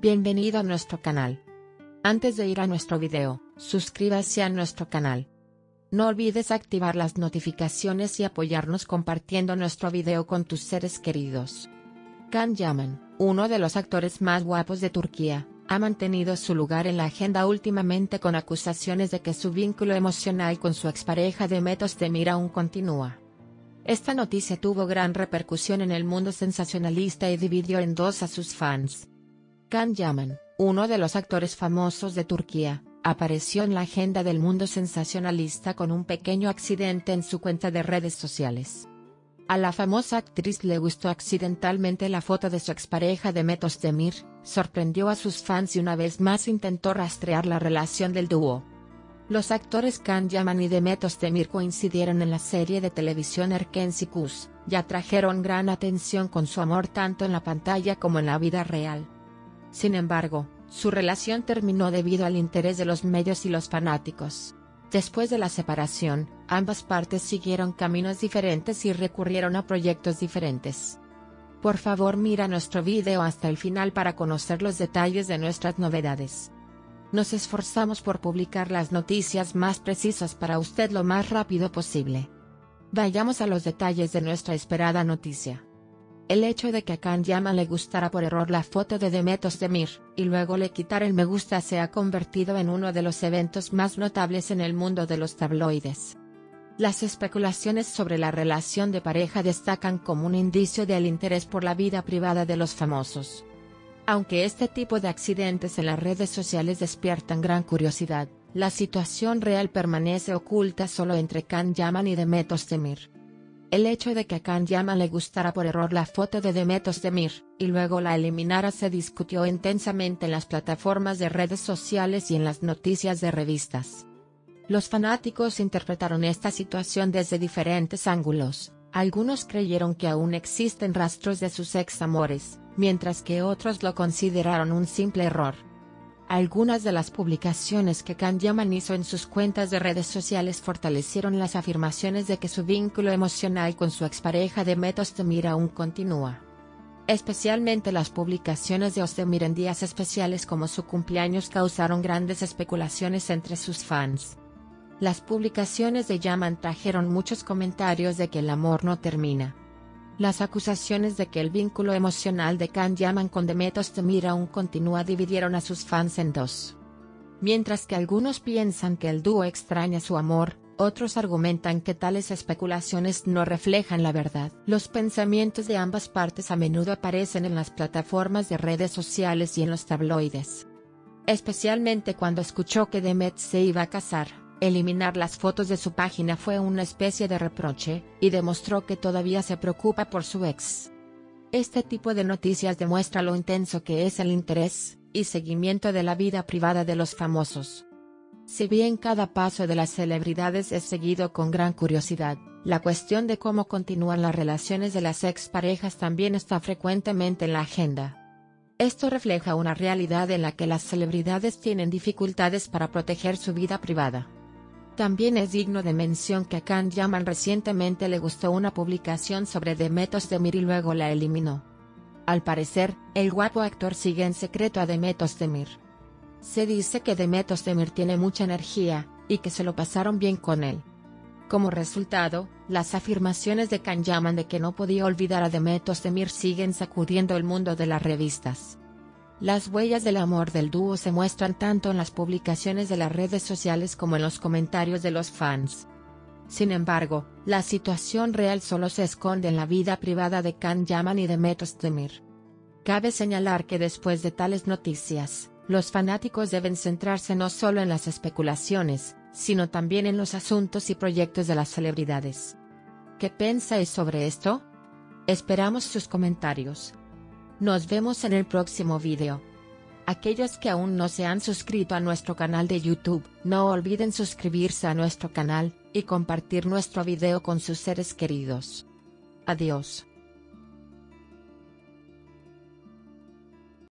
Bienvenido a nuestro canal. Antes de ir a nuestro video, suscríbase a nuestro canal. No olvides activar las notificaciones y apoyarnos compartiendo nuestro video con tus seres queridos. Can Yaman, uno de los actores más guapos de Turquía, ha mantenido su lugar en la agenda últimamente con acusaciones de que su vínculo emocional con su expareja Demet Özdemir aún continúa. Esta noticia tuvo gran repercusión en el mundo sensacionalista y dividió en dos a sus fans. Can Yaman, uno de los actores famosos de Turquía, apareció en la agenda del mundo sensacionalista con un pequeño accidente en su cuenta de redes sociales. A la famosa actriz le gustó accidentalmente la foto de su expareja Demet Özdemir, sorprendió a sus fans y una vez más intentó rastrear la relación del dúo. Los actores Can Yaman y Demet Özdemir coincidieron en la serie de televisión Erkenci Kus, y atrajeron gran atención con su amor tanto en la pantalla como en la vida real. Sin embargo, su relación terminó debido al interés de los medios y los fanáticos. Después de la separación, ambas partes siguieron caminos diferentes y recurrieron a proyectos diferentes. Por favor mira nuestro video hasta el final para conocer los detalles de nuestras novedades. Nos esforzamos por publicar las noticias más precisas para usted lo más rápido posible. Vayamos a los detalles de nuestra esperada noticia. El hecho de que a Can Yaman le gustara por error la foto de Demet Özdemir, y luego le quitara el me gusta se ha convertido en uno de los eventos más notables en el mundo de los tabloides. Las especulaciones sobre la relación de pareja destacan como un indicio del interés por la vida privada de los famosos. Aunque este tipo de accidentes en las redes sociales despiertan gran curiosidad, la situación real permanece oculta solo entre Can Yaman y Demet Özdemir. El hecho de que a Can Yaman le gustara por error la foto de Demet Özdemir, y luego la eliminara se discutió intensamente en las plataformas de redes sociales y en las noticias de revistas. Los fanáticos interpretaron esta situación desde diferentes ángulos, algunos creyeron que aún existen rastros de sus ex amores, mientras que otros lo consideraron un simple error. Algunas de las publicaciones que Can Yaman hizo en sus cuentas de redes sociales fortalecieron las afirmaciones de que su vínculo emocional con su expareja Demet Özdemir aún continúa. Especialmente las publicaciones de Özdemir en días especiales como su cumpleaños causaron grandes especulaciones entre sus fans. Las publicaciones de Yaman trajeron muchos comentarios de que el amor no termina, las acusaciones de que el vínculo emocional de Can Yaman con Demet Özdemir aún continúa dividieron a sus fans en dos. Mientras que algunos piensan que el dúo extraña su amor, otros argumentan que tales especulaciones no reflejan la verdad. Los pensamientos de ambas partes a menudo aparecen en las plataformas de redes sociales y en los tabloides. Especialmente cuando escuchó que Demet se iba a casar. Eliminar las fotos de su página fue una especie de reproche, y demostró que todavía se preocupa por su ex. Este tipo de noticias demuestra lo intenso que es el interés, y seguimiento de la vida privada de los famosos. Si bien cada paso de las celebridades es seguido con gran curiosidad, la cuestión de cómo continúan las relaciones de las exparejas también está frecuentemente en la agenda. Esto refleja una realidad en la que las celebridades tienen dificultades para proteger su vida privada. También es digno de mención que a Can Yaman recientemente le gustó una publicación sobre Demet Özdemir y luego la eliminó. Al parecer, el guapo actor sigue en secreto a Demet Özdemir. Se dice que Demet Özdemir tiene mucha energía, y que se lo pasaron bien con él. Como resultado, las afirmaciones de Can Yaman de que no podía olvidar a Demet Özdemir siguen sacudiendo el mundo de las revistas. Las huellas del amor del dúo se muestran tanto en las publicaciones de las redes sociales como en los comentarios de los fans. Sin embargo, la situación real solo se esconde en la vida privada de Can Yaman y de Özdemir. Cabe señalar que después de tales noticias, los fanáticos deben centrarse no solo en las especulaciones, sino también en los asuntos y proyectos de las celebridades. ¿Qué pensáis sobre esto? Esperamos sus comentarios. Nos vemos en el próximo video. Aquellos que aún no se han suscrito a nuestro canal de YouTube, no olviden suscribirse a nuestro canal, y compartir nuestro video con sus seres queridos. Adiós.